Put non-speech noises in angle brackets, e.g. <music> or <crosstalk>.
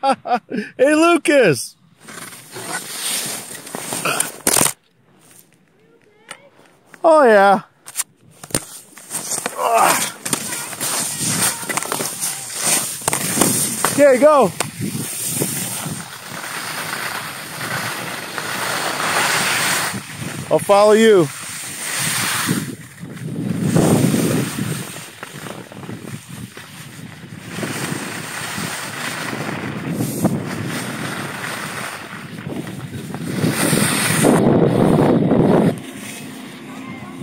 <laughs> hey, Lucas. Oh, yeah. Okay, go. I'll follow you.